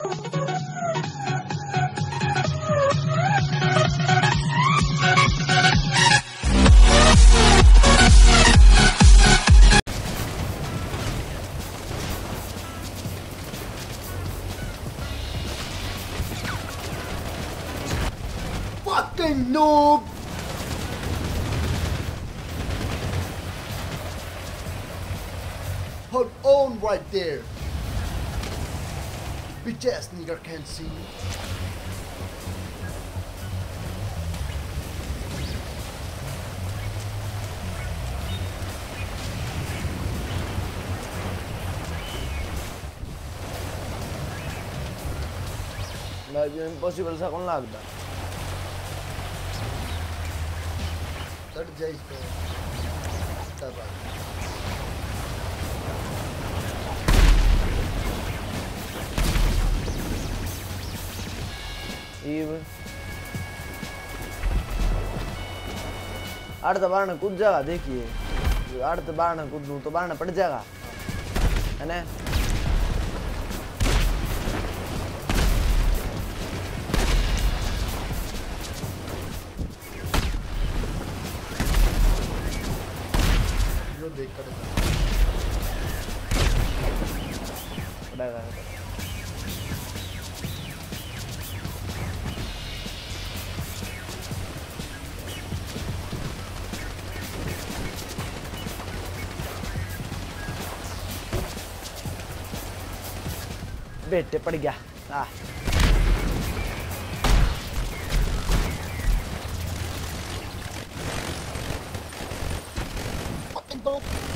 Fucking noob! Hold on right there! Bitch ass nigger can't see. Might impossible sa kung lagda. Third Jay's Tapa. ජීව आड़ तो बारना कूद जाएगा देखिए। आड़ तो बार बारना कूद दूँ तो बार बारना पड़ जाएगा है ना? देख कर बेटे पड़ गया आ fucking dog.